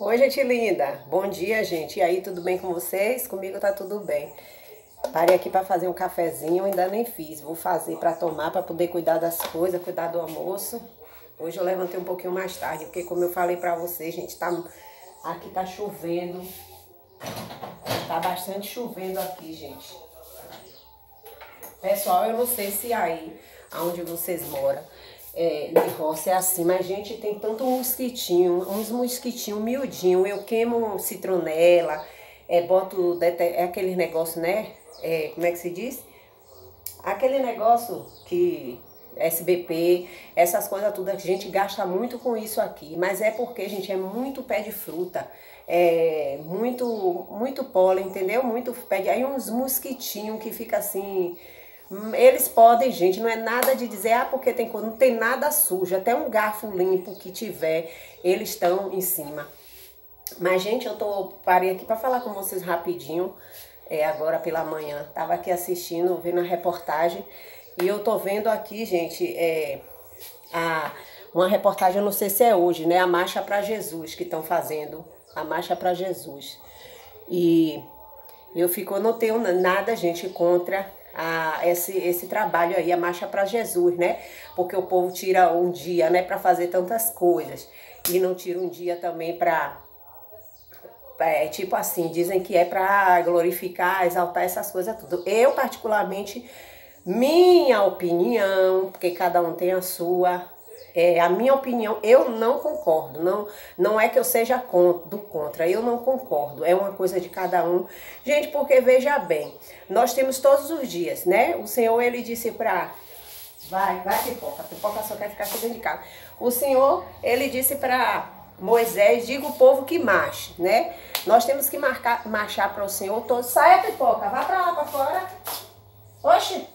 Oi, gente linda. Bom dia, gente. E aí, tudo bem com vocês? Comigo tá tudo bem. Parei aqui para fazer um cafezinho, ainda nem fiz. Vou fazer para tomar, para poder cuidar das coisas, cuidar do almoço. Hoje eu levantei um pouquinho mais tarde, porque como eu falei para vocês, gente, tá aqui tá chovendo. Tá bastante chovendo aqui, gente. Pessoal, eu não sei se aí, aonde vocês moram, é, de roça é assim, mas gente tem tanto mosquitinho, uns mosquitinhos miudinhos. Eu queimo citronela, é, boto é aquele negócio, né? É, como é que se diz? Aquele negócio que SBP, essas coisas tudo, a gente gasta muito com isso aqui, mas é porque, gente, é muito pé de fruta, é muito, muito pólen, entendeu? Muito pé de... Aí uns mosquitinhos que fica assim, eles podem, gente, não é nada de dizer, ah, porque tem não tem nada sujo, até um garfo limpo que tiver, eles estão em cima. Mas, gente, eu tô parei aqui para falar com vocês rapidinho, é, agora pela manhã. Tava aqui assistindo, vendo a reportagem, e eu tô vendo aqui, gente, é, a, uma reportagem, eu não sei se é hoje, né? A Marcha para Jesus que estão fazendo, a Marcha para Jesus. E eu fico, eu não tenho nada, gente, contra a, esse, esse trabalho aí, a marcha para Jesus, né? Porque o povo tira um dia, né, para fazer tantas coisas e não tira um dia também para é, tipo assim, dizem que é para glorificar, exaltar essas coisas tudo. Eu particularmente minha opinião, porque cada um tem a sua, é, a minha opinião, eu não concordo. Não, não é que eu seja do contra, eu não concordo. É uma coisa de cada um. Gente, porque veja bem, nós temos todos os dias, né? O Senhor, ele disse para Vai, vai, pipoca. Pipoca só quer ficar aqui dentro de casa. O Senhor, ele disse para Moisés, diga o povo que marche, né? Nós temos que marcar, marchar para o Senhor todos. Saia, pipoca, vá para lá, para fora. Oxe,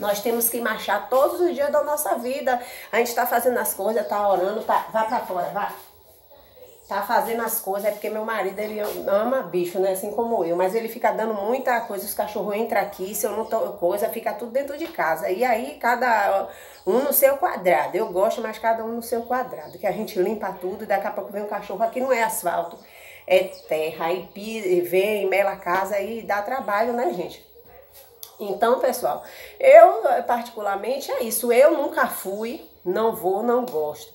nós temos que marchar todos os dias da nossa vida. A gente está fazendo as coisas, tá orando, tá, vá para fora, vá. Tá fazendo as coisas, é porque meu marido, ele ama bicho, né? Assim como eu. Mas ele fica dando muita coisa, os cachorros entram aqui, se eu não tô coisa, fica tudo dentro de casa. E aí, cada um no seu quadrado. Eu gosto, mas cada um no seu quadrado. Que a gente limpa tudo e daqui a pouco vem um cachorro. Aqui não é asfalto, é terra. Aí vem, mela a casa e dá trabalho, né, gente? Então, pessoal, eu particularmente é isso. Eu nunca fui, não vou, não gosto.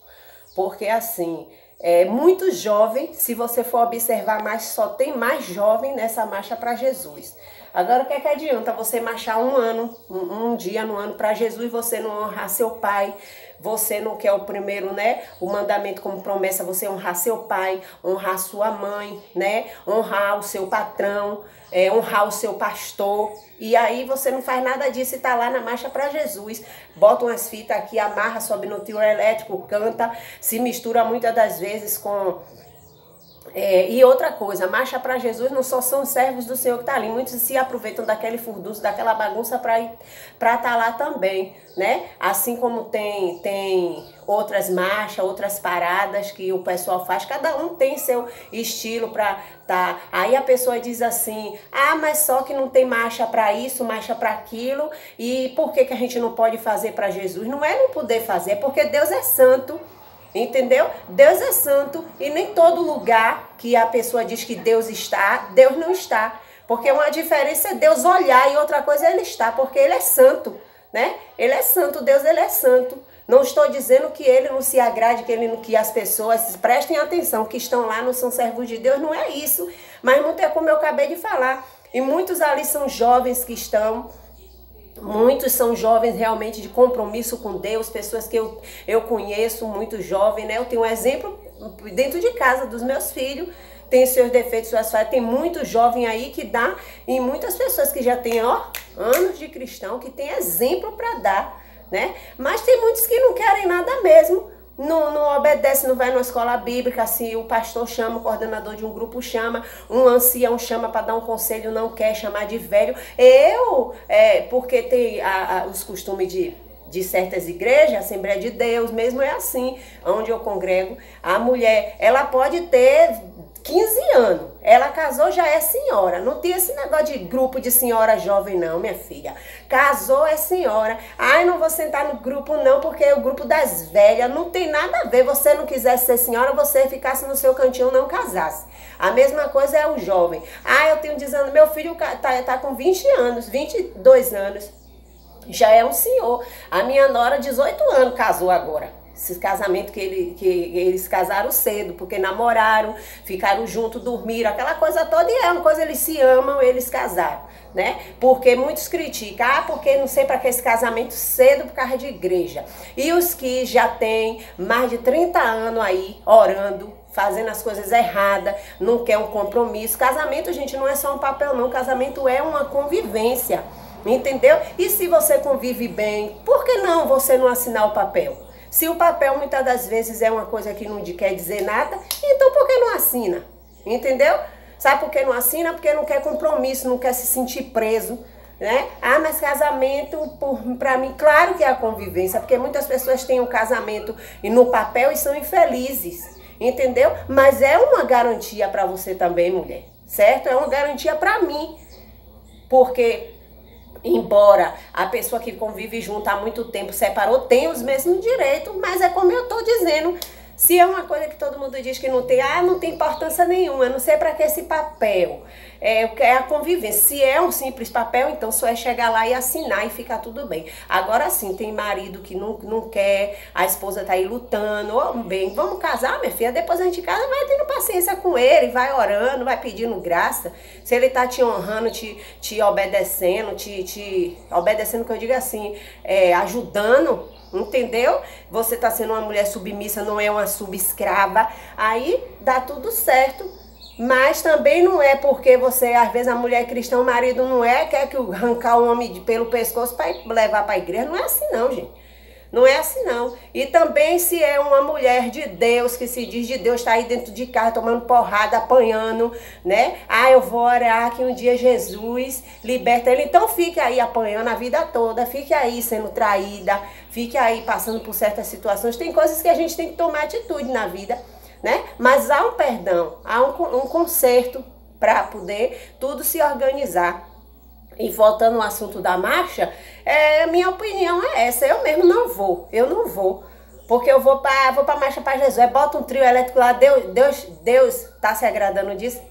Porque assim, é muito jovem, se você for observar mais, só tem mais jovem nessa marcha para Jesus. Agora, o que é que adianta você marchar um ano, um, um dia no ano para Jesus, você não honrar seu pai, você não quer o primeiro, né? O mandamento como promessa, você honrar seu pai, honrar sua mãe, né? Honrar o seu patrão, é, honrar o seu pastor. E aí você não faz nada disso e tá lá na marcha para Jesus. Bota umas fitas aqui, amarra, sobe no tiro elétrico, canta, se mistura muitas das vezes com é, e outra coisa, marcha para Jesus não só são servos do Senhor que está ali, muitos se aproveitam daquele furdunço, daquela bagunça para estar tá lá também, né? Assim como tem, tem outras marchas, outras paradas que o pessoal faz, cada um tem seu estilo para tá. Aí a pessoa diz assim: "Ah, mas só que não tem marcha para isso, marcha para aquilo, e por que que a gente não pode fazer para Jesus?" Não é não poder fazer, é porque Deus é santo. Entendeu? Deus é santo e nem todo lugar que a pessoa diz que Deus está, Deus não está. Porque uma diferença é Deus olhar e outra coisa é ele estar, porque ele é santo, né? Ele é santo, Deus ele é santo. Não estou dizendo que ele não se agrade, que ele que as pessoas prestem atenção, que estão lá não são servos de Deus, não é isso. Mas muito é como eu acabei de falar. E muitos ali são jovens que estão Muitos são jovens realmente de compromisso com Deus, pessoas que eu, eu conheço, muito jovem, né? Eu tenho um exemplo dentro de casa dos meus filhos, tem seus defeitos, suas falhas, tem muito jovem aí que dá, e muitas pessoas que já têm, ó, anos de cristão, que tem exemplo para dar, né? Mas tem muitos que não querem nada mesmo, não, não obedece, não vai na escola bíblica, se o pastor chama, o coordenador de um grupo chama, um ancião chama para dar um conselho, não quer chamar de velho. Eu, é, porque tem a, a, os costumes de, de certas igrejas, Assembleia de Deus, mesmo é assim, onde eu congrego, a mulher, ela pode ter 15 anos. Ela casou, já é senhora. Não tem esse negócio de grupo de senhora jovem, não, minha filha. Casou, é senhora. Ai, não vou sentar no grupo, não, porque é o grupo das velhas. Não tem nada a ver. Você não quisesse ser senhora, você ficasse no seu cantinho, não casasse. A mesma coisa é o jovem. Ah, eu tenho dizendo, meu filho tá, tá com 20 anos, 22 anos. Já é um senhor. A minha nora, 18 anos, casou agora. Esse casamento que, ele, que eles casaram cedo, porque namoraram, ficaram juntos, dormiram, aquela coisa toda, e é uma coisa, eles se amam, eles casaram, né? Porque muitos criticam, ah, porque não sei para que esse casamento cedo por causa de igreja. E os que já têm mais de 30 anos aí, orando, fazendo as coisas erradas, não quer um compromisso. Casamento, gente, não é só um papel, não. Casamento é uma convivência. Entendeu? E se você convive bem, por que não você não assinar o papel? Se o papel muitas das vezes é uma coisa que não quer dizer nada, então por que não assina? Entendeu? Sabe por que não assina? Porque não quer compromisso, não quer se sentir preso. Né? Ah, mas casamento, para mim, claro que é a convivência, porque muitas pessoas têm um casamento e no papel e são infelizes, entendeu? Mas é uma garantia para você também, mulher, certo? É uma garantia para mim, porque embora a pessoa que convive junto há muito tempo separou, tem os mesmos direitos, mas é como eu estou dizendo, se é uma coisa que todo mundo diz que não tem, ah, não tem importância nenhuma, não sei para que esse papel. É, é a convivência. Se é um simples papel, então só é chegar lá e assinar e ficar tudo bem. Agora sim, tem marido que não, não quer, a esposa tá aí lutando, oh, bem, vamos casar, minha filha, depois a gente casa, vai tendo paciência com ele, vai orando, vai pedindo graça. Se ele tá te honrando, te, te obedecendo, te, te obedecendo, que eu digo assim, é, ajudando, Entendeu? Você tá sendo uma mulher submissa, não é uma subescrava. Aí dá tudo certo. Mas também não é porque você, às vezes, a mulher cristã, o marido não é, quer que arrancar o homem pelo pescoço para levar para a igreja. Não é assim, não, gente. Não é assim, não. E também se é uma mulher de Deus, que se diz de Deus, está aí dentro de casa tomando porrada, apanhando, né? Ah, eu vou orar que um dia Jesus liberta ele. Então fique aí apanhando a vida toda, fique aí sendo traída, fique aí passando por certas situações. Tem coisas que a gente tem que tomar atitude na vida, né? Mas há um perdão, há um, um conserto para poder tudo se organizar. E voltando ao assunto da marcha, é, minha opinião é essa. Eu mesmo não vou. Eu não vou. Porque eu vou para vou a marcha para Jesus. Bota um trio elétrico lá. Deus, Deus, Deus tá se agradando disso.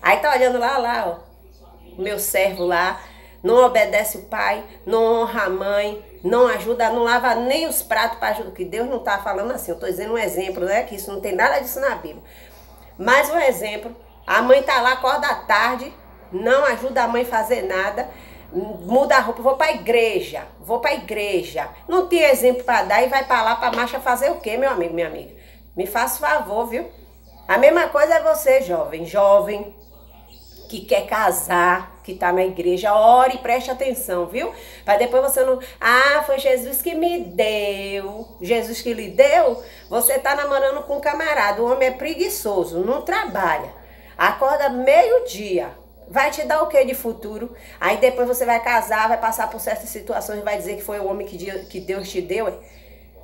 Aí tá olhando lá, lá, ó. O meu servo lá. Não obedece o pai, não honra a mãe, não ajuda, não lava nem os pratos para ajudar. Que Deus não tá falando assim. Eu tô dizendo um exemplo, né? Que isso não tem nada disso na Bíblia. Mais um exemplo. A mãe tá lá, acorda à tarde, não ajuda a mãe a fazer nada, muda a roupa, vou para a igreja, vou para a igreja. Não tem exemplo para dar e vai para lá para marcha fazer o quê, meu amigo, minha amiga? Me faça favor, viu? A mesma coisa é você, jovem, jovem que quer casar, que tá na igreja, ore e preste atenção, viu? Para depois você não, ah, foi Jesus que me deu. Jesus que lhe deu? Você tá namorando com um camarada, o homem é preguiçoso, não trabalha. Acorda meio-dia, vai te dar o que de futuro? Aí depois você vai casar, vai passar por certas situações, vai dizer que foi o homem que, que Deus te deu.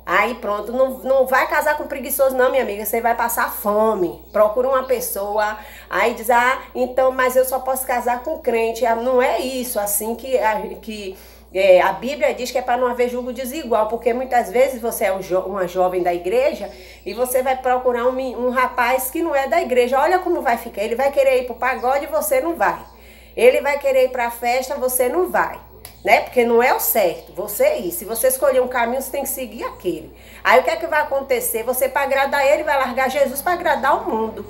Aí pronto, não, não vai casar com preguiçoso não, minha amiga, você vai passar fome. Procura uma pessoa, aí diz, ah, então, mas eu só posso casar com crente. Ah, não é isso, assim que... que é, a Bíblia diz que é para não haver julgo desigual, porque muitas vezes você é um jo uma jovem da igreja e você vai procurar um, um rapaz que não é da igreja. Olha como vai ficar. Ele vai querer ir para o pagode e você não vai. Ele vai querer ir para a festa, você não vai. Né? Porque não é o certo, você ir. Se você escolher um caminho, você tem que seguir aquele. Aí o que é que vai acontecer? Você, para agradar ele, vai largar Jesus para agradar o mundo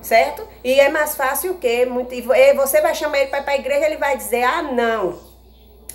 certo? E é mais fácil o quê? Muito, e você vai chamar ele para ir para a igreja, ele vai dizer: ah, não,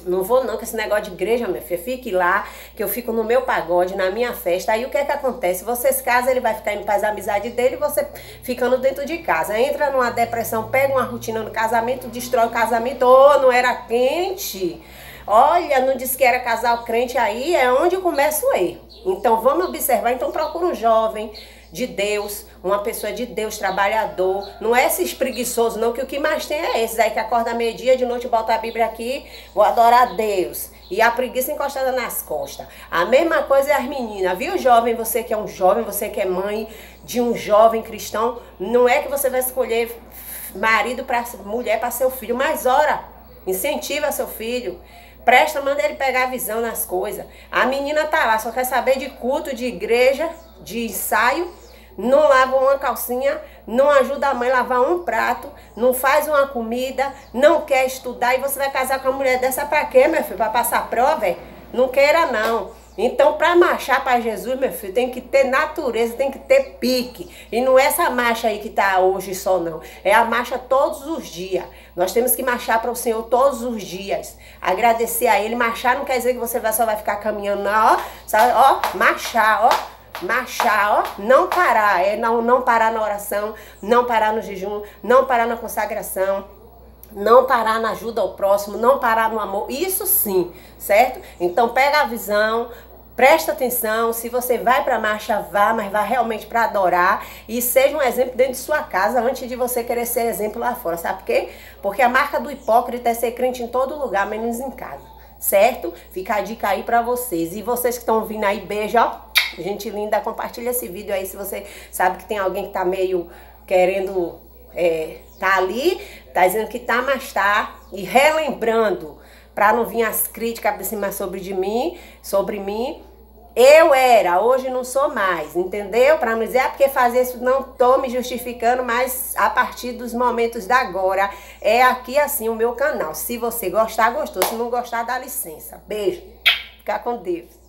não vou não, com esse negócio de igreja, minha filha. Fique lá, que eu fico no meu pagode, na minha festa. Aí o que é que acontece? Você se casa, ele vai ficar em paz a amizade dele você ficando dentro de casa. Entra numa depressão, pega uma rotina no casamento, destrói o casamento. Oh, não era quente. Olha, não disse que era casal crente aí, é onde começa o erro. Então vamos observar, então procura um jovem de Deus, uma pessoa de Deus, trabalhador. Não é esses preguiçosos, não, que o que mais tem é esses aí que acorda meio-dia, de noite bota a Bíblia aqui, vou adorar a Deus. e a preguiça encostada nas costas. A mesma coisa é as meninas, viu, jovem? Você que é um jovem, você que é mãe de um jovem cristão, não é que você vai escolher marido para mulher para seu filho, mas ora, incentiva seu filho. Presta, manda ele pegar a visão nas coisas. A menina tá lá, só quer saber de culto, de igreja, de ensaio não lava uma calcinha, não ajuda a mãe a lavar um prato, não faz uma comida, não quer estudar e você vai casar com uma mulher dessa para quê, meu filho? Para passar prova? Não queira não. Então, para marchar para Jesus, meu filho, tem que ter natureza, tem que ter pique. E não é essa marcha aí que está hoje só, não. É a marcha todos os dias. Nós temos que marchar para o Senhor todos os dias. Agradecer a Ele. Marchar não quer dizer que você só vai ficar caminhando, não. Ó, ó marchar, ó marchar, ó, não parar, é não, não parar na oração, não parar no jejum, não parar na consagração, não parar na ajuda ao próximo, não parar no amor, isso sim, certo? Então pega a visão, presta atenção, se você vai para a marcha, vá, mas vá realmente para adorar e seja um exemplo dentro de sua casa antes de você querer ser exemplo lá fora, sabe por quê? Porque a marca do hipócrita é ser crente em todo lugar, menos em casa, certo? Fica a dica aí para vocês. E vocês que estão vindo aí, beijo, ó. Gente linda, compartilha esse vídeo aí se você sabe que tem alguém que tá meio querendo é, tá ali, tá dizendo que tá, mas tá. E relembrando, para não vir as críticas por cima sobre de mim, sobre mim. Eu era, hoje não sou mais, entendeu? Para não dizer, ah, porque fazer isso não tô me justificando, mas a partir dos momentos da agora, é aqui assim o meu canal. Se você gostar, gostou. Se não gostar, dá licença. Beijo. Ficar com Deus.